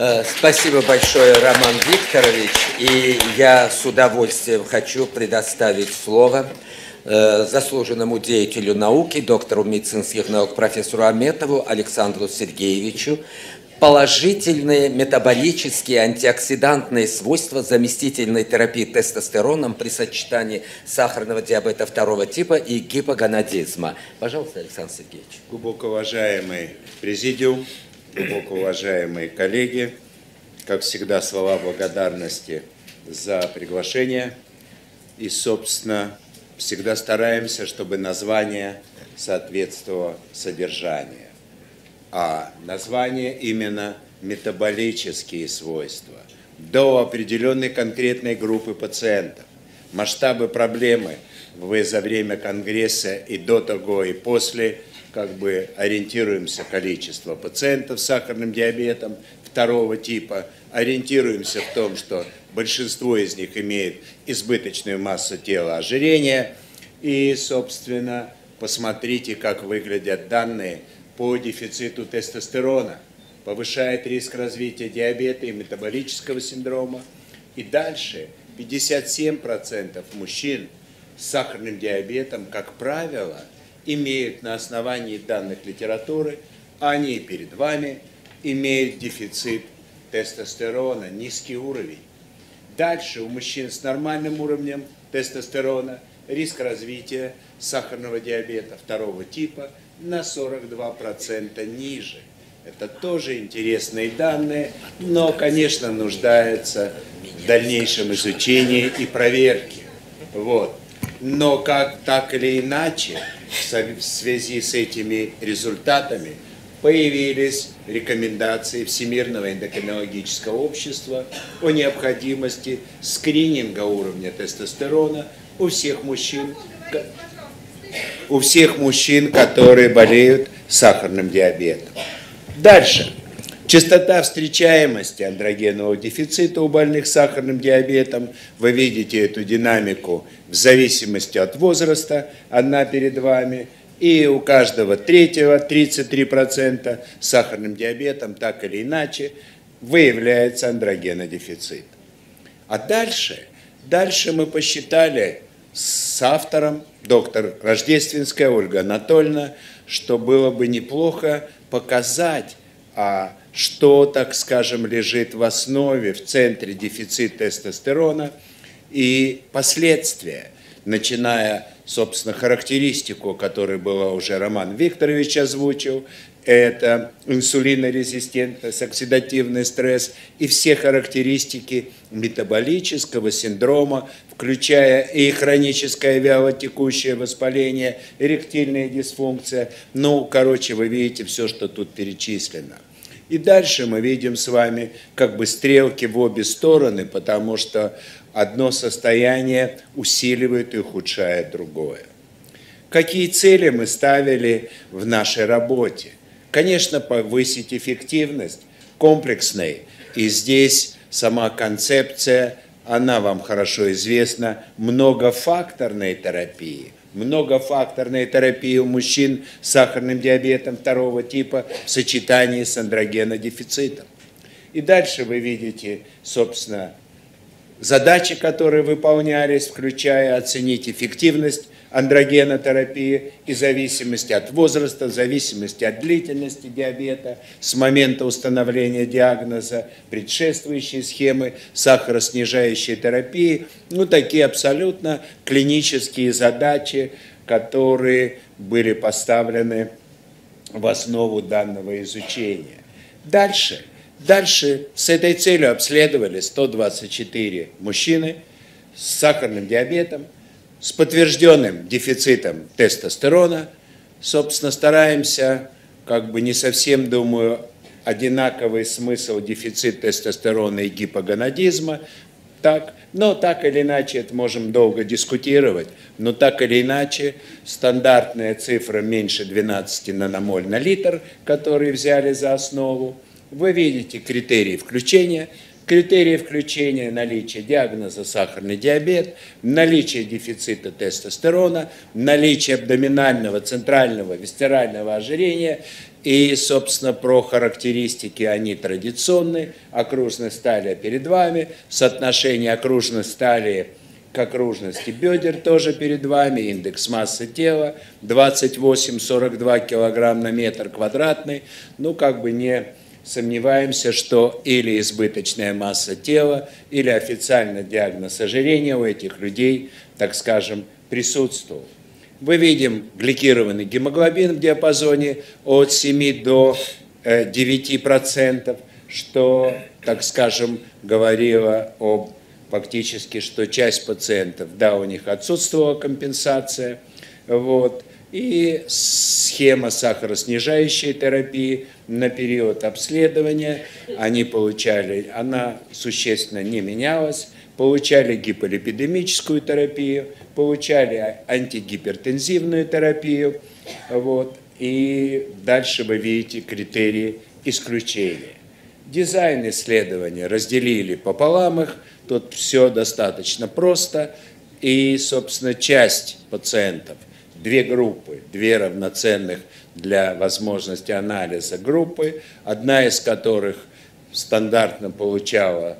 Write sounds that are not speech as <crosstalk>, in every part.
Э, спасибо большое, Роман Викторович. И я с удовольствием хочу предоставить слово э, заслуженному деятелю науки, доктору медицинских наук, профессору Аметову Александру Сергеевичу. Положительные метаболические антиоксидантные свойства заместительной терапии тестостероном при сочетании сахарного диабета второго типа и гипогонадизма. Пожалуйста, Александр Сергеевич. Глубоко уважаемый президиум, глубоко уважаемые коллеги, как всегда, слова благодарности за приглашение. И, собственно, всегда стараемся, чтобы название соответствовало содержанию. А название именно метаболические свойства до определенной конкретной группы пациентов. Масштабы проблемы вы за время Конгресса и до того, и после как бы ориентируемся количество пациентов с сахарным диабетом второго типа, ориентируемся в том, что большинство из них имеет избыточную массу тела ожирения, и, собственно, посмотрите, как выглядят данные по дефициту тестостерона, повышает риск развития диабета и метаболического синдрома. И дальше 57% мужчин с сахарным диабетом, как правило, имеют на основании данных литературы, они перед вами имеют дефицит тестостерона, низкий уровень. Дальше у мужчин с нормальным уровнем тестостерона риск развития сахарного диабета второго типа на 42% ниже. Это тоже интересные данные, но, конечно, нуждаются в дальнейшем изучении и проверке. Вот. Но как так или иначе, в связи с этими результатами появились рекомендации Всемирного эндокринологического общества о необходимости скрининга уровня тестостерона у всех мужчин, у всех мужчин, которые болеют сахарным диабетом. Дальше. Частота встречаемости андрогенового дефицита у больных сахарным диабетом. Вы видите эту динамику в зависимости от возраста. Одна перед вами. И у каждого третьего 33% с сахарным диабетом так или иначе выявляется андрогенодефицит. А дальше, дальше мы посчитали с автором, доктор Рождественская Ольга Анатольевна, что было бы неплохо показать, а что, так скажем, лежит в основе, в центре дефицит тестостерона и последствия, начиная, собственно, характеристику, которую была уже Роман Викторович озвучил, это инсулинорезистентность, оксидативный стресс и все характеристики метаболического синдрома, включая и хроническое вялотекущее воспаление, эректильная дисфункция. Ну, короче, вы видите все, что тут перечислено. И дальше мы видим с вами как бы стрелки в обе стороны, потому что одно состояние усиливает и ухудшает другое. Какие цели мы ставили в нашей работе? Конечно, повысить эффективность комплексной. И здесь сама концепция, она вам хорошо известна, многофакторной терапии – многофакторная терапия у мужчин с сахарным диабетом второго типа в сочетании с андрогенодефицитом. И дальше вы видите, собственно, задачи, которые выполнялись, включая оценить эффективность андрогенотерапии и зависимости от возраста, зависимости от длительности диабета, с момента установления диагноза, предшествующие схемы сахароснижающей терапии, ну, такие абсолютно клинические задачи, которые были поставлены в основу данного изучения. Дальше, дальше с этой целью обследовали 124 мужчины с сахарным диабетом, с подтвержденным дефицитом тестостерона, собственно, стараемся, как бы не совсем, думаю, одинаковый смысл дефицит тестостерона и гипогонадизма, так, но так или иначе, это можем долго дискутировать, но так или иначе, стандартная цифра меньше 12 наномоль на литр, которые взяли за основу, вы видите критерии включения – Критерии включения наличия диагноза сахарный диабет, наличие дефицита тестостерона, наличие абдоминального, центрального, висцерального ожирения И, собственно, про характеристики они традиционные. Окружность талия перед вами, соотношение окружность талии к окружности бедер тоже перед вами, индекс массы тела 28-42 килограмм на метр квадратный. Ну, как бы не сомневаемся, что или избыточная масса тела, или официально диагноз ожирения у этих людей, так скажем, присутствовал. Мы видим гликированный гемоглобин в диапазоне от 7 до 9%, э, что, так скажем, говорило об фактически, что часть пациентов, да, у них отсутствовала компенсация, вот, и схема сахароснижающей терапии на период обследования. Они получали, она существенно не менялась, получали гиполипидемическую терапию, получали антигипертензивную терапию, вот, и дальше вы видите критерии исключения. Дизайн исследования разделили пополам их, тут все достаточно просто, и, собственно, часть пациентов, две группы, две равноценных для возможности анализа группы, одна из которых стандартно получала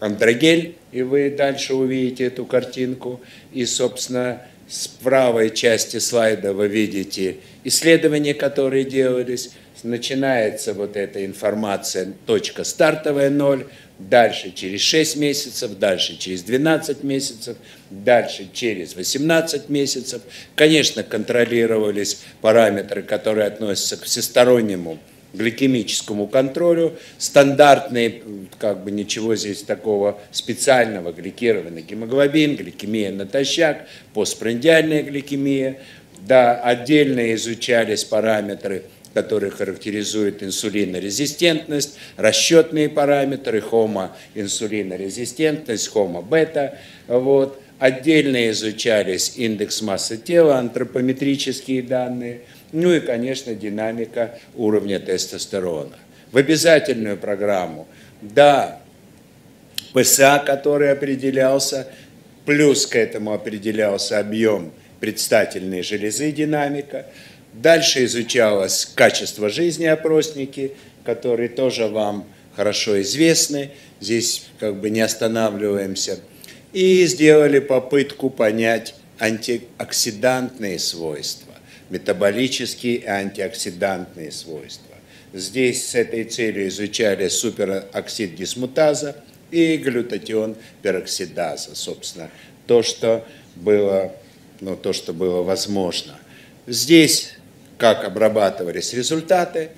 андрогель, и вы дальше увидите эту картинку. И, собственно, с правой части слайда вы видите исследования, которые делались. Начинается вот эта информация, точка стартовая 0, дальше через 6 месяцев, дальше через 12 месяцев, дальше через 18 месяцев. Конечно, контролировались параметры, которые относятся к всестороннему гликемическому контролю. Стандартные, как бы ничего здесь такого специального, гликированный гемоглобин, гликемия натощак, постпрендиальная гликемия. Да, отдельно изучались параметры которые характеризуют инсулинорезистентность, расчетные параметры, хомо-инсулинорезистентность, хомо-бета. Вот. Отдельно изучались индекс массы тела, антропометрические данные – ну и, конечно, динамика уровня тестостерона. В обязательную программу, да, ПСА, который определялся, плюс к этому определялся объем предстательной железы, динамика. Дальше изучалось качество жизни опросники, которые тоже вам хорошо известны. Здесь как бы не останавливаемся. И сделали попытку понять антиоксидантные свойства метаболические и антиоксидантные свойства. Здесь с этой целью изучали супероксид дисмутаза и глютатион пероксидаза, собственно, то, что было, ну, то, что было возможно. Здесь как обрабатывались результаты,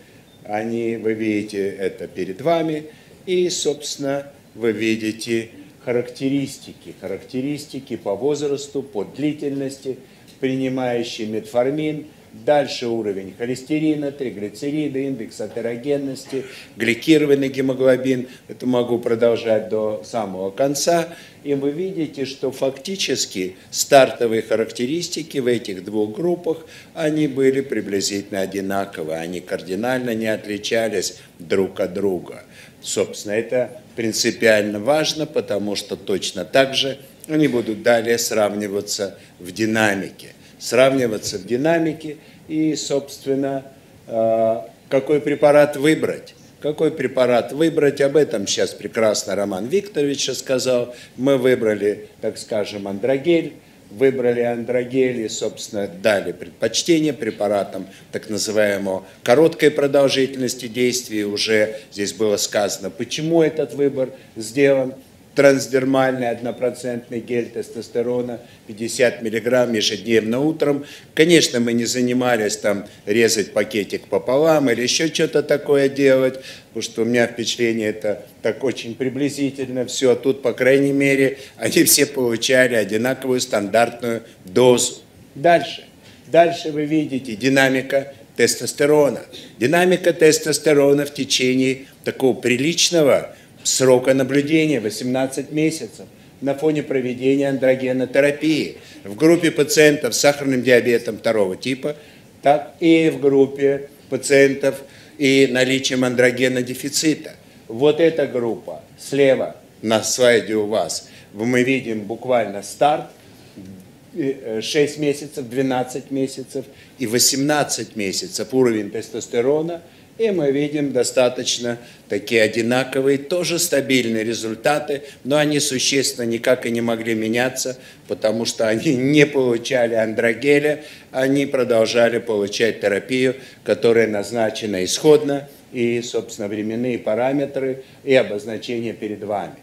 они, вы видите это перед вами, и, собственно, вы видите характеристики, характеристики по возрасту, по длительности – принимающий метформин, дальше уровень холестерина, триглицериды, индекс атерогенности, гликированный гемоглобин. Это могу продолжать до самого конца. И вы видите, что фактически стартовые характеристики в этих двух группах, они были приблизительно одинаковые, они кардинально не отличались друг от друга. Собственно, это принципиально важно, потому что точно так же – они будут далее сравниваться в динамике. Сравниваться в динамике и, собственно, э, какой препарат выбрать. Какой препарат выбрать, об этом сейчас прекрасно Роман Викторович сказал. Мы выбрали, так скажем, андрогель, выбрали андрогель и, собственно, дали предпочтение препаратам так называемого короткой продолжительности действия. Уже здесь было сказано, почему этот выбор сделан трансдермальный однопроцентный гель тестостерона 50 миллиграмм ежедневно утром. Конечно, мы не занимались там резать пакетик пополам или еще что-то такое делать, потому что у меня впечатление это так очень приблизительно все. А тут, по крайней мере, они все получали одинаковую стандартную дозу. Дальше. Дальше вы видите динамика тестостерона. Динамика тестостерона в течение такого приличного срока наблюдения 18 месяцев на фоне проведения андрогенотерапии. В группе пациентов с сахарным диабетом второго типа, так и в группе пациентов и наличием андрогенодефицита. Вот эта группа. Слева на слайде у вас, мы видим буквально старт, 6 месяцев, 12 месяцев и 18 месяцев уровень тестостерона, и мы видим достаточно такие одинаковые, тоже стабильные результаты, но они существенно никак и не могли меняться, потому что они <laughs> не получали андрогеля, они продолжали получать терапию, которая назначена исходно, и, собственно, временные параметры и обозначения перед вами.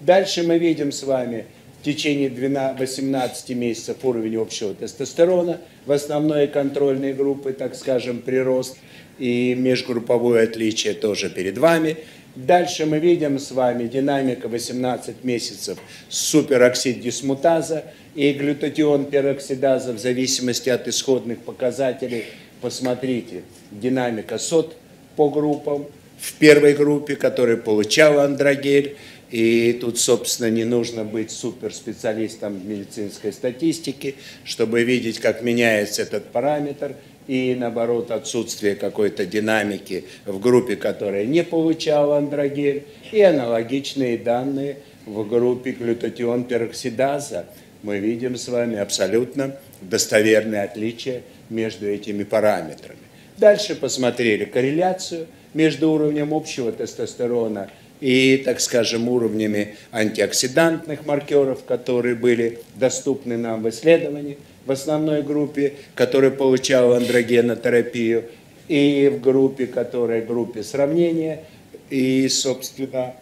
Дальше мы видим с вами в течение 12, 18 месяцев уровень общего тестостерона, в основной контрольной группы, так скажем, прирост, и межгрупповое отличие тоже перед вами. Дальше мы видим с вами динамика 18 месяцев супероксид дисмутаза и глютатион пероксидаза в зависимости от исходных показателей. Посмотрите, динамика сот по группам. В первой группе, которая получала андрогель, и тут, собственно, не нужно быть суперспециалистом медицинской статистики, чтобы видеть, как меняется этот параметр, и, наоборот, отсутствие какой-то динамики в группе, которая не получала андрогель, и аналогичные данные в группе глютатион пероксидаза. Мы видим с вами абсолютно достоверное отличие между этими параметрами. Дальше посмотрели корреляцию между уровнем общего тестостерона и, так скажем, уровнями антиоксидантных маркеров, которые были доступны нам в исследовании в основной группе, которая получала андрогенотерапию, и в группе, которая группе сравнения. И, собственно,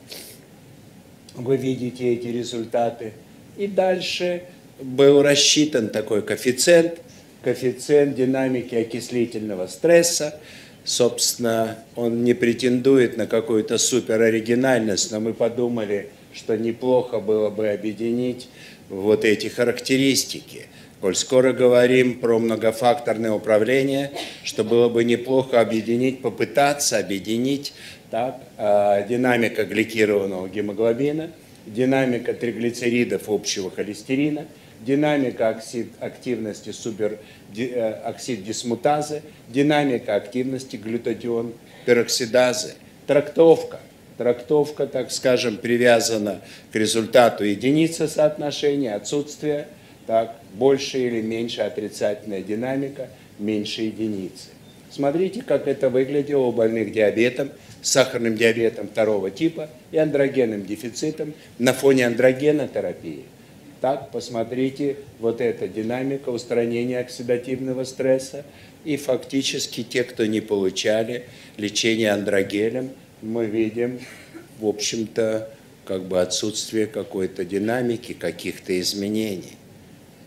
вы видите эти результаты. И дальше был рассчитан такой коэффициент, коэффициент динамики окислительного стресса, Собственно, он не претендует на какую-то супероригинальность, но мы подумали, что неплохо было бы объединить вот эти характеристики. Коль скоро говорим про многофакторное управление, что было бы неплохо объединить, попытаться объединить так, э, динамика гликированного гемоглобина, динамика триглицеридов общего холестерина – динамика оксид, активности супероксид э, дисмутазы, динамика активности глютатион пероксидазы, трактовка. Трактовка, так скажем, привязана к результату единицы соотношения, отсутствие, так, больше или меньше отрицательная динамика, меньше единицы. Смотрите, как это выглядело у больных диабетом, сахарным диабетом второго типа и андрогенным дефицитом на фоне андрогенотерапии. Так, посмотрите, вот эта динамика устранения оксидативного стресса. И фактически те, кто не получали лечение андрогелем, мы видим, в общем-то, как бы отсутствие какой-то динамики, каких-то изменений.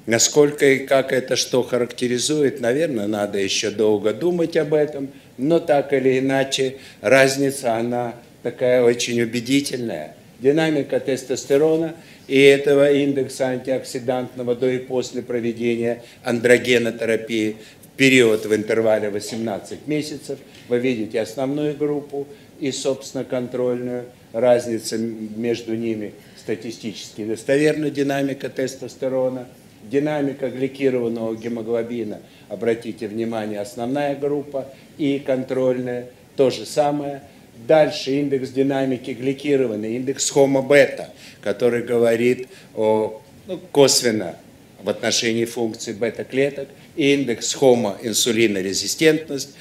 Насколько и как это что характеризует, наверное, надо еще долго думать об этом, но так или иначе разница, она такая очень убедительная. Динамика тестостерона – и этого индекса антиоксидантного до и после проведения андрогенотерапии в период в интервале 18 месяцев. Вы видите основную группу и, собственно, контрольную. Разница между ними статистически достоверна, динамика тестостерона, динамика гликированного гемоглобина, обратите внимание, основная группа и контрольная, то же самое – Дальше индекс динамики гликированный, индекс хомо-бета, который говорит о, ну, косвенно в отношении функции бета-клеток, индекс хомо-инсулинорезистентность.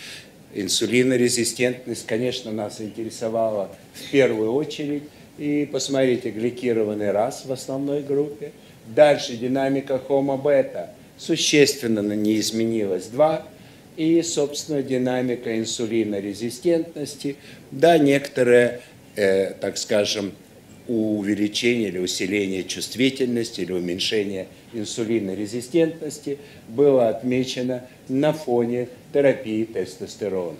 Инсулинорезистентность, конечно, нас интересовала в первую очередь. И посмотрите, гликированный раз в основной группе. Дальше динамика хомо-бета существенно не изменилась. Два и, собственно, динамика инсулинорезистентности, да, некоторое, э, так скажем, увеличение или усиление чувствительности или уменьшение инсулинорезистентности было отмечено на фоне терапии тестостерона.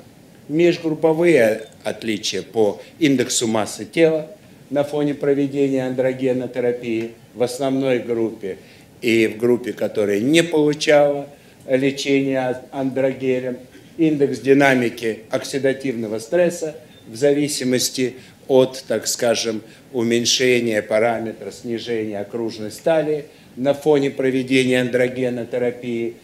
Межгрупповые отличия по индексу массы тела на фоне проведения андрогенотерапии в основной группе и в группе, которая не получала – лечения андрогелем, индекс динамики оксидативного стресса в зависимости от, так скажем, уменьшения параметра снижения окружной стали на фоне проведения андрогенотерапии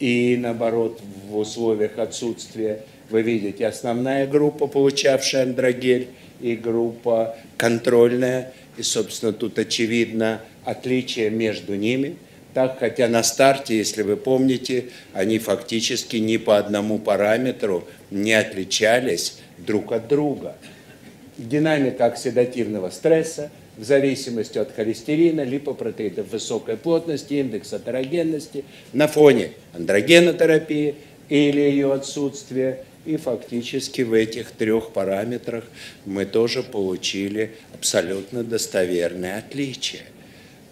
и, наоборот, в условиях отсутствия вы видите основная группа, получавшая андрогель, и группа контрольная. И, собственно, тут очевидно отличие между ними – Так, хотя на старте, если вы помните, они фактически ни по одному параметру не отличались друг от друга. Динамика оксидативного стресса в зависимости от холестерина, липопротеидов высокой плотности, индекса атерогенности на фоне андрогенотерапии или ее отсутствия. И фактически в этих трех параметрах мы тоже получили абсолютно достоверное отличие.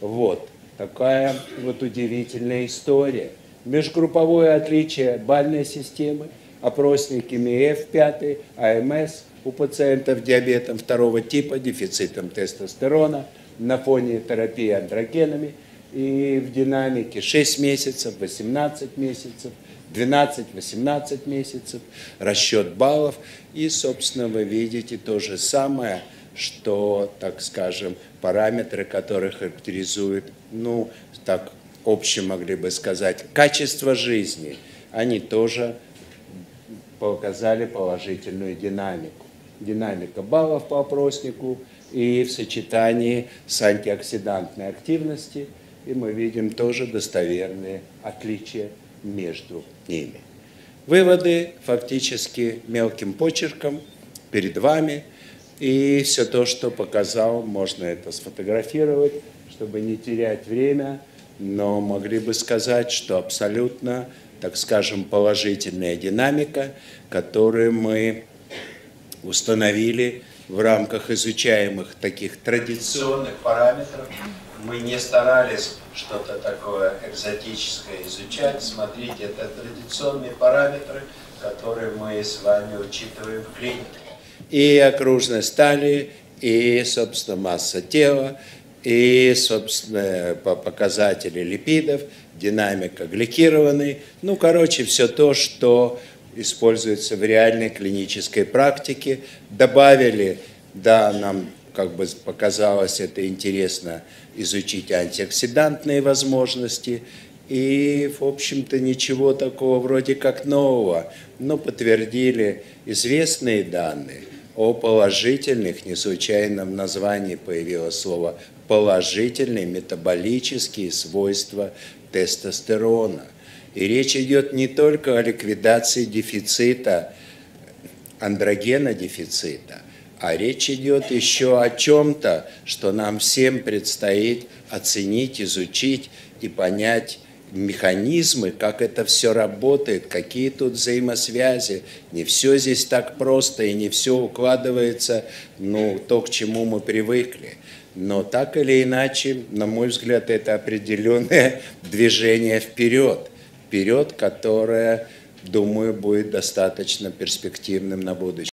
Вот такая вот удивительная история. Межгрупповое отличие бальной системы, опросники МИЭФ-5, АМС у пациентов диабетом второго типа, дефицитом тестостерона на фоне терапии андрогенами и в динамике 6 месяцев, 18 месяцев, 12-18 месяцев, расчет баллов. И, собственно, вы видите то же самое – что, так скажем, параметры, которые характеризуют, ну, так общем могли бы сказать, качество жизни, они тоже показали положительную динамику. Динамика баллов по опроснику и в сочетании с антиоксидантной активностью, и мы видим тоже достоверные отличия между ними. Выводы фактически мелким почерком перед вами – и все то, что показал, можно это сфотографировать, чтобы не терять время, но могли бы сказать, что абсолютно, так скажем, положительная динамика, которую мы установили в рамках изучаемых таких традиционных параметров. Мы не старались что-то такое экзотическое изучать. Смотрите, это традиционные параметры, которые мы с вами учитываем в клинике и окружность талии, и, собственно, масса тела, и, собственно, показатели липидов, динамика гликированной. Ну, короче, все то, что используется в реальной клинической практике. Добавили, да, нам как бы показалось это интересно изучить антиоксидантные возможности. И, в общем-то, ничего такого вроде как нового, но подтвердили известные данные о положительных, не случайно в названии появилось слово положительные метаболические свойства тестостерона. И речь идет не только о ликвидации дефицита, андрогена дефицита, а речь идет еще о чем-то, что нам всем предстоит оценить, изучить и понять механизмы, как это все работает, какие тут взаимосвязи. Не все здесь так просто и не все укладывается, ну, то, к чему мы привыкли. Но так или иначе, на мой взгляд, это определенное <laughs> движение вперед. Вперед, которое, думаю, будет достаточно перспективным на будущее.